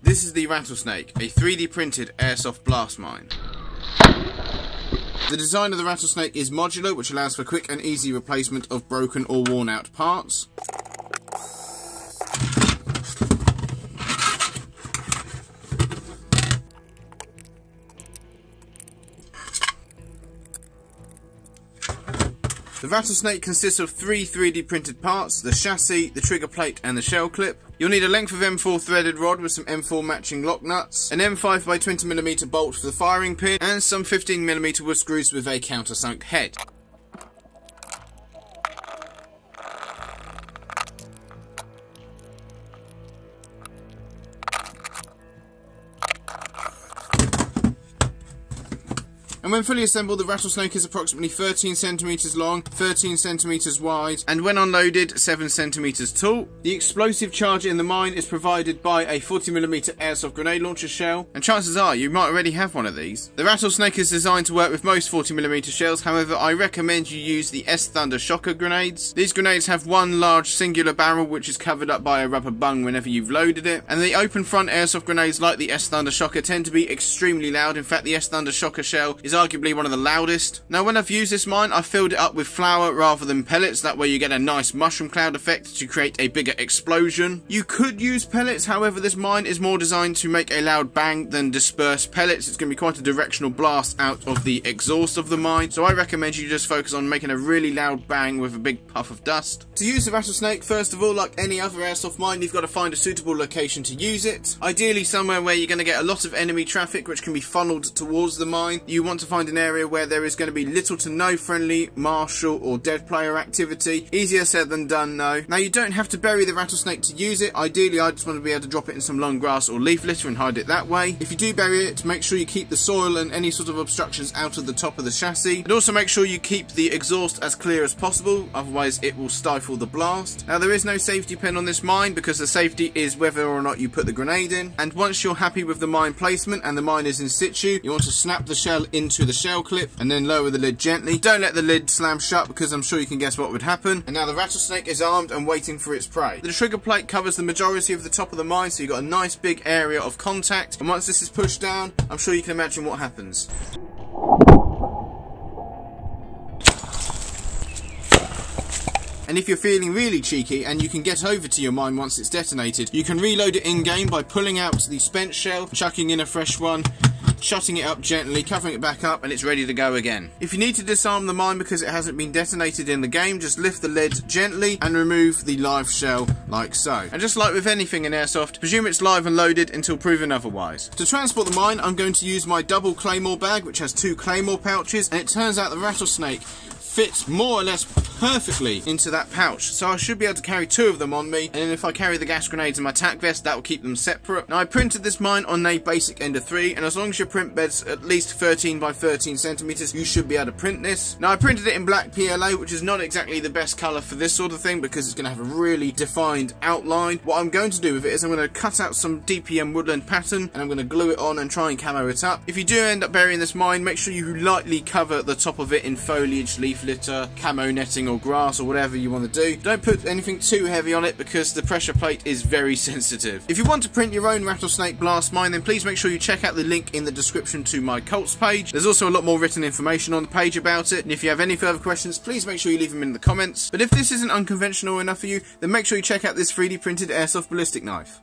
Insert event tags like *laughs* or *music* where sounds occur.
This is the Rattlesnake, a 3D printed airsoft blast mine. The design of the Rattlesnake is modular, which allows for quick and easy replacement of broken or worn out parts. The Rattlesnake consists of three 3D printed parts, the chassis, the trigger plate and the shell clip. You'll need a length of M4 threaded rod with some M4 matching lock nuts, an M5 by 20mm bolt for the firing pin, and some 15mm wood screws with a countersunk head. And when fully assembled, the rattlesnake is approximately 13 centimeters long, 13 centimeters wide, and when unloaded, 7 centimeters tall. The explosive charge in the mine is provided by a 40mm airsoft grenade launcher shell, and chances are you might already have one of these. The rattlesnake is designed to work with most 40mm shells, however, I recommend you use the S Thunder shocker grenades. These grenades have one large singular barrel which is covered up by a rubber bung whenever you've loaded it, and the open front airsoft grenades like the S Thunder shocker tend to be extremely loud. In fact, the S Thunder shocker shell is arguably one of the loudest. Now when I've used this mine, I filled it up with flour rather than pellets, that way you get a nice mushroom cloud effect to create a bigger explosion. You could use pellets, however this mine is more designed to make a loud bang than disperse pellets. It's going to be quite a directional blast out of the exhaust of the mine, so I recommend you just focus on making a really loud bang with a big puff of dust. To use the rattlesnake, first of all, like any other airsoft mine, you've got to find a suitable location to use it. Ideally somewhere where you're going to get a lot of enemy traffic which can be funneled towards the mine. You want to find an area where there is going to be little to no friendly, marshal or dead player activity. Easier said than done though. Now you don't have to bury the rattlesnake to use it. Ideally I just want to be able to drop it in some long grass or leaf litter and hide it that way. If you do bury it, make sure you keep the soil and any sort of obstructions out of the top of the chassis. And also make sure you keep the exhaust as clear as possible, otherwise it will stifle the blast. Now there is no safety pin on this mine because the safety is whether or not you put the grenade in. And once you're happy with the mine placement and the mine is in situ, you want to snap the shell into the shell clip and then lower the lid gently. Don't let the lid slam shut because I'm sure you can guess what would happen. And now the rattlesnake is armed and waiting for its prey. The trigger plate covers the majority of the top of the mine so you've got a nice big area of contact. And once this is pushed down, I'm sure you can imagine what happens. And if you're feeling really cheeky and you can get over to your mine once it's detonated, you can reload it in-game by pulling out the spent shell, chucking in a fresh one, shutting it up gently, covering it back up, and it's ready to go again. If you need to disarm the mine because it hasn't been detonated in the game, just lift the lid gently and remove the live shell like so. And just like with anything in Airsoft, presume it's live and loaded until proven otherwise. To transport the mine, I'm going to use my double claymore bag, which has two claymore pouches, and it turns out the rattlesnake fits more or less perfectly into that pouch. So I should be able to carry two of them on me, and if I carry the gas grenades in my tac vest, that will keep them separate. Now I printed this mine on a basic Ender 3, and as long as your print bed's at least 13 by 13 centimeters, you should be able to print this. Now I printed it in black PLA, which is not exactly the best color for this sort of thing, because it's going to have a really defined outline. What I'm going to do with it is I'm going to cut out some DPM woodland pattern, and I'm going to glue it on and try and camo it up. If you do end up burying this mine, make sure you lightly cover the top of it in foliage, leaf litter, uh, camo netting or grass or whatever you want to do. Don't put anything too heavy on it because the pressure plate is very *laughs* sensitive. If you want to print your own rattlesnake blast mine then please make sure you check out the link in the description to my Cults page. There's also a lot more written information on the page about it and if you have any further questions please make sure you leave them in the comments. But if this isn't unconventional enough for you then make sure you check out this 3D printed airsoft ballistic knife.